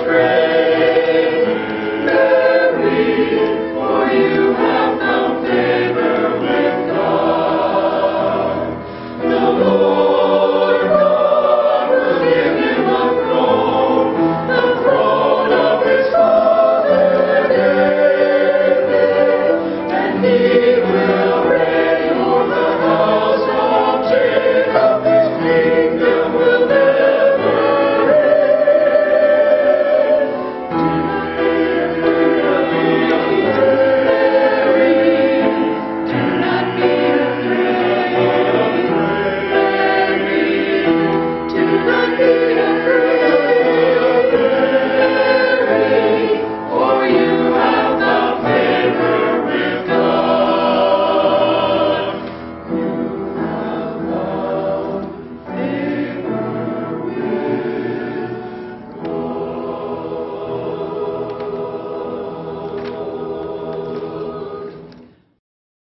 afraid.